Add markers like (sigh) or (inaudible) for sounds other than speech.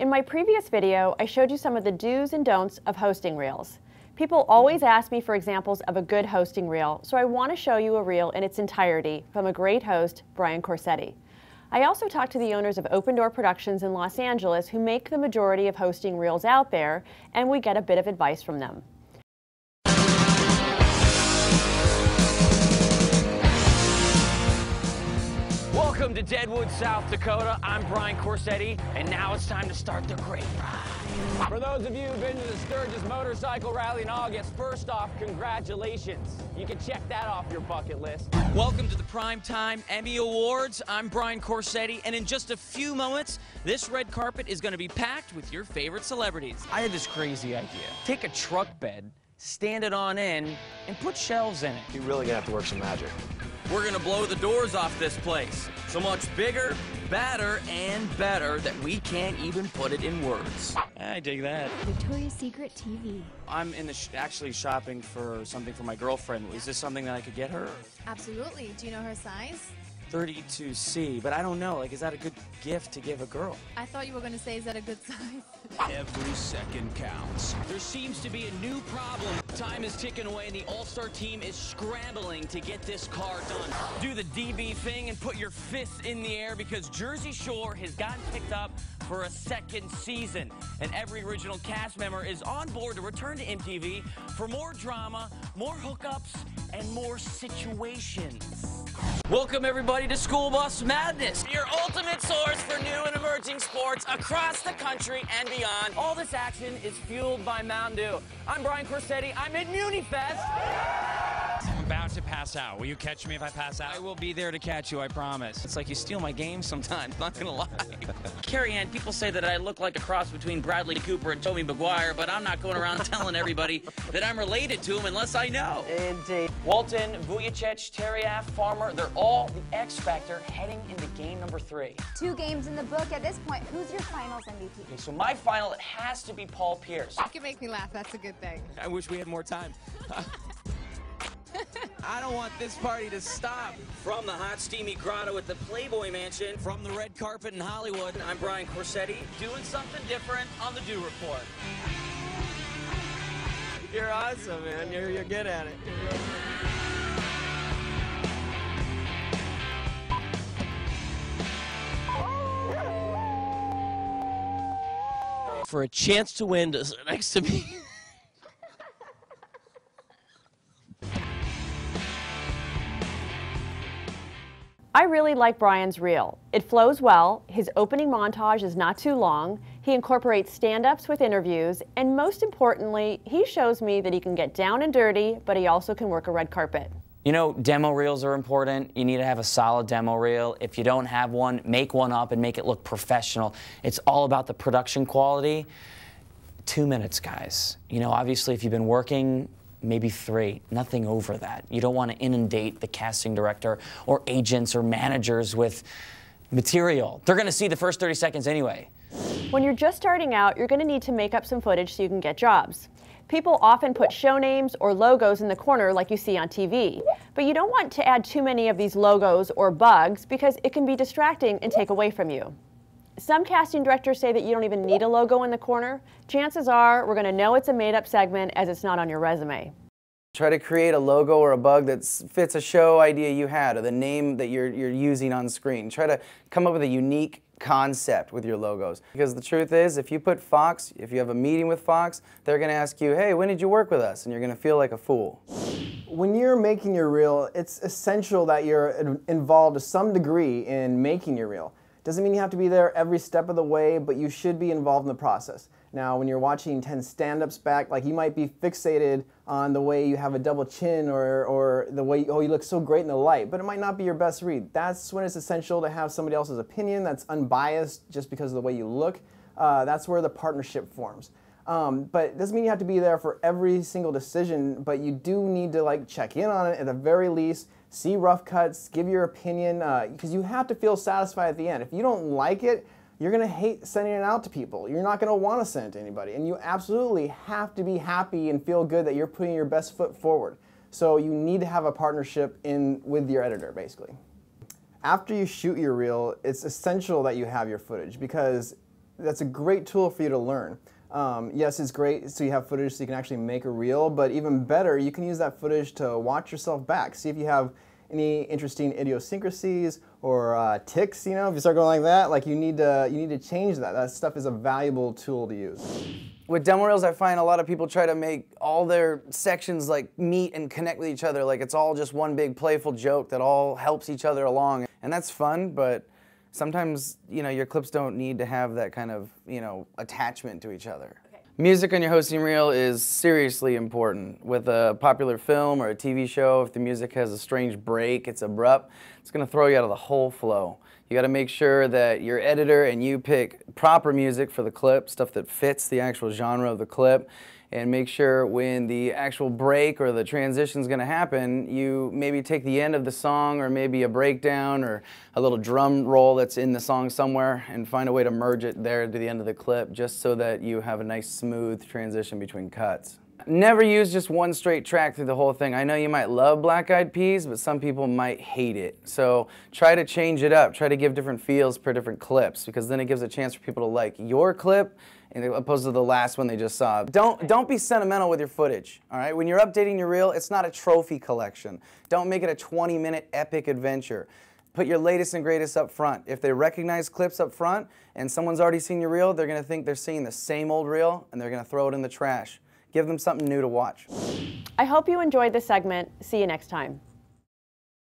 In my previous video, I showed you some of the do's and don'ts of hosting reels. People always ask me for examples of a good hosting reel, so I want to show you a reel in its entirety from a great host, Brian Corsetti. I also talked to the owners of Open Door Productions in Los Angeles who make the majority of hosting reels out there, and we get a bit of advice from them. Welcome to Deadwood, South Dakota. I'm Brian Corsetti, and now it's time to start the great ride. For those of you who've been to the Sturgis Motorcycle Rally in August, first off, congratulations. You can check that off your bucket list. Welcome to the Primetime Emmy Awards. I'm Brian Corsetti, and in just a few moments, this red carpet is going to be packed with your favorite celebrities. I had this crazy idea. Take a truck bed, stand it on end, and put shelves in it. You're really gonna have to work some magic. We're gonna blow the doors off this place. So much bigger, badder, and better that we can't even put it in words. I dig that. Victoria's Secret TV. I'm in the sh- actually shopping for something for my girlfriend. Is this something that I could get her? Absolutely. Do you know her size? 32C, but I don't know. Like, is that a good gift to give a girl? I thought you were going to say, is that a good size? Every second counts. There seems to be a new problem. Time is ticking away, and the All-Star team is scrambling to get this car done. Do the DB thing and put your fists in the air because Jersey Shore has gotten picked up for a second season. And every original cast member is on board to return to MTV for more drama, more hookups, and more situations. Welcome, everybody, to School Bus Madness, your ultimate source for new and emerging sports across the country and beyond. All this action is fueled by Mountain Dew. I'm Brian Corsetti. I'm at MuniFest. I'm about to pass out. Will you catch me if I pass out? I will be there to catch you, I promise. It's like you steal my game sometimes, (laughs) not gonna lie. Carrie Ann, people say that I look like a cross between Bradley Cooper and Tobey Maguire, but I'm not going around (laughs) telling everybody that I'm related to him unless I know. Indeed. Walton, Vujacic, Terriaf, Farmar, they're all the X Factor heading into game number three. Two games in the book. At this point, who's your finals MVP? Okay, so my final, it has to be Paul Pierce. You can make me laugh. That's a good thing. I wish we had more time. (laughs) I don't want this party to stop. From the hot, steamy grotto at the Playboy Mansion, From the red carpet in Hollywood, I'm Brian Corsetti, doing something different on the Do Report. You're awesome, man. You're, you're good at it. for a chance to win to sit next to me. (laughs) I really like Brian's reel. It flows well, his opening montage is not too long, he incorporates stand-ups with interviews, and most importantly, he shows me that he can get down and dirty, but he also can work a red carpet. You know, demo reels are important. You need to have a solid demo reel. If you don't have one, make one up and make it look professional. It's all about the production quality. Two minutes, guys. You know, obviously, if you've been working, maybe three, nothing over that. You don't want to inundate the casting director or agents or managers with material. They're going to see the first 30 seconds anyway. When you're just starting out, you're going to need to make up some footage so you can get jobs. People often put show names or logos in the corner like you see on TV, but you don't want to add too many of these logos or bugs because it can be distracting and take away from you. Some casting directors say that you don't even need a logo in the corner. Chances are we're going to know it's a made up segment as it's not on your resume. Try to create a logo or a bug that fits a show idea you had or the name that you're, you're using on screen. Try to come up with a unique concept with your logos. Because the truth is, if you put Fox, if you have a meeting with Fox, they're going to ask you, hey, when did you work with us? And you're going to feel like a fool. When you're making your reel, it's essential that you're involved to some degree in making your reel. Doesn't mean you have to be there every step of the way, but you should be involved in the process. Now, when you're watching 10 stand-ups back, like you might be fixated on the way you have a double chin or, or the way, oh, you look so great in the light, but it might not be your best read. That's when it's essential to have somebody else's opinion that's unbiased just because of the way you look. Uh, that's where the partnership forms. Um, but it doesn't mean you have to be there for every single decision, but you do need to like check in on it at the very least, see rough cuts, give your opinion, because you have to feel satisfied at the end. If you don't like it, you're going to hate sending it out to people. You're not going to want to send it to anybody. And you absolutely have to be happy and feel good that you're putting your best foot forward. So you need to have a partnership in with your editor, basically. After you shoot your reel, it's essential that you have your footage because that's a great tool for you to learn. Um, yes, it's great so you have footage so you can actually make a reel, but even better, you can use that footage to watch yourself back. See if you have any interesting idiosyncrasies or uh, ticks. You know, if you start going like that, like you need to you need to change that. That stuff is a valuable tool to use. With demo reels, I find a lot of people try to make all their sections like meet and connect with each other, like it's all just one big playful joke that all helps each other along, and that's fun. But sometimes, you know, your clips don't need to have that kind of, you know, attachment to each other. Music on your hosting reel is seriously important. With a popular film or a TV show, if the music has a strange break, it's abrupt, it's going to throw you out of the whole flow. You got to make sure that your editor and you pick proper music for the clip, stuff that fits the actual genre of the clip, and make sure when the actual break or the transition is going to happen, you maybe take the end of the song or maybe a breakdown or a little drum roll that's in the song somewhere and find a way to merge it there to the end of the clip just so that you have a nice smooth transition between cuts. Never use just one straight track through the whole thing. I know you might love Black Eyed Peas, but some people might hate it. So try to change it up. Try to give different feels per different clips because then it gives a chance for people to like your clip opposed to the last one they just saw. Don't, don't be sentimental with your footage, all right? When you're updating your reel, it's not a trophy collection. Don't make it a 20-minute epic adventure. Put your latest and greatest up front. If they recognize clips up front and someone's already seen your reel, they're gonna think they're seeing the same old reel and they're gonna throw it in the trash. Give them something new to watch. I hope you enjoyed this segment. See you next time.